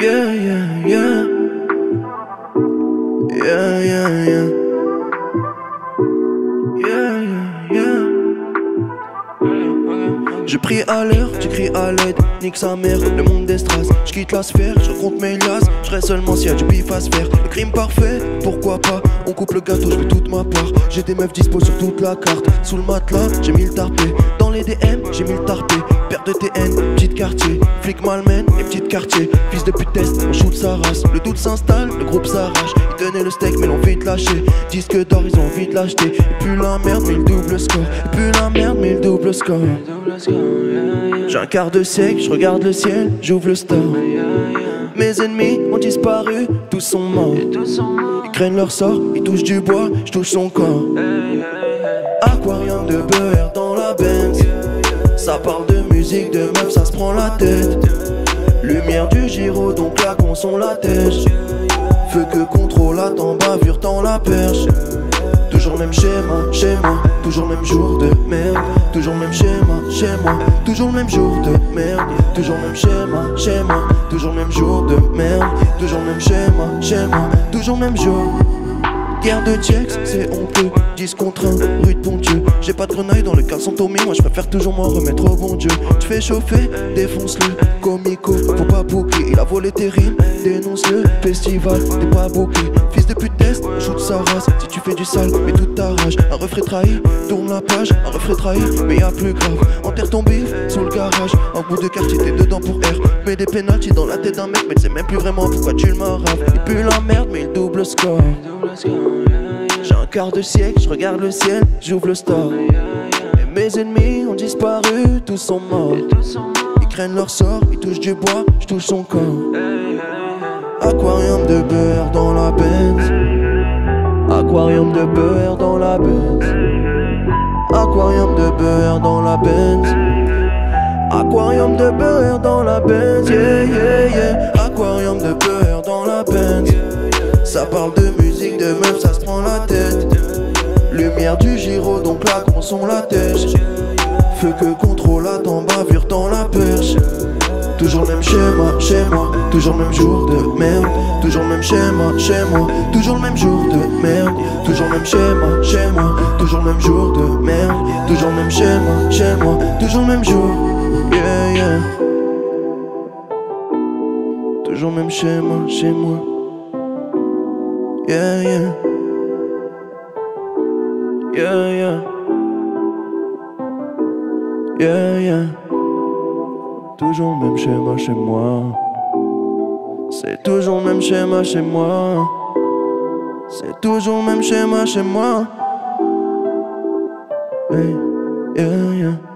Je prie à l'heure, j'écris à l'aide, nique sa mère, le monde des strass. Je quitte la sphère, je compte mes liasses, je reste seulement s'il y du bif à se faire. Crime parfait, pourquoi pas? On coupe le gâteau, je toute ma part. J'ai des meufs dispo sur toute la carte. Sous le matelas, j'ai mis le tarpé. Dans les DM, j'ai mis le tarpé. Père de TN, petite quartier. Flic malmène, les petites quartiers. Fils de pute test, on shoot sa race. Le doute s'installe, le groupe s'arrache. Ils tenaient le steak, mais l'ont vite lâché. Disque d'or, ils ont envie de l'acheter. Et puis la merde, mais le double score. Et puis la merde, mais le double score. J'ai un quart de siècle, je regarde le ciel, j'ouvre le store. Mes ennemis ont disparu, tous sont morts. Ils craignent leur sort, ils touchent du bois, je touche son corps. Aquarium de beurre dans la Benz. Ça parle de musique, de meuf, ça se prend la tête. Lumière du gyro, donc là qu'on son la tèche. Feu que contrôle, attends, bavure, dans la perche. Toujours même schéma, schéma, toujours même jour de merde. Toujours même schéma, schéma, toujours même jour de merde. Toujours même schéma, schéma, toujours même jour de merde. Toujours même schéma, schéma, toujours même jour. Guerre de checks, c'est honteux. 10 contre 1, rue de Pontieu. J'ai pas de grenaille dans le caleçon Tommy. Moi je préfère toujours m'en remettre au bon Dieu. Tu fais chauffer, défonce-le. Comico, faut pas boucler. Il a volé tes rimes, dénonce-le. Festival, t'es pas bouclé. Fils de pute test, shoot sa race. Si tu fais du sale, mais toute ta rage. Un refrain trahi, tourne la page. Un refrain trahi, mais y'a plus grave. Enterre ton bif sous le garage. Un bout de quartier, t'es dedans pour R. Mets des pénalties dans la tête d'un mec, mais tu sais même plus vraiment pourquoi tu le. Il pue la merde, mais il double score. J'ai un quart de siècle, je regarde le ciel, j'ouvre le store. Mes ennemis ont disparu, tous sont morts. Ils craignent leur sort, ils touchent du bois, je touche son corps. Aquarium de beurre dans la Benz. Aquarium de beurre dans la Benz. Aquarium de beurre dans la Benz. Aquarium de beurre dans la Benz, yeah, yeah, yeah. Aquarium de beurre dans la Benz. Ça parle de musique, de meuf, ça se prend la tête. Lumière du gyro, donc là qu'on son la tèche. Feu que contrôle, attends, bavure dans la perche. Toujours même schéma, chez moi, toujours même jour de merde. Toujours même schéma, chez moi, toujours le même jour de merde. Toujours même schéma, chez moi, toujours même jour de merde. Toujours même schéma, chez moi, toujours même jour. Yeah, yeah. Toujours même schéma, chez moi. Yeah, yeah. Yeah, yeah. Yeah, yeah. Toujours le même schéma chez moi. C'est toujours le même schéma chez moi. C'est toujours le même schéma chez moi. Hey, yeah, yeah.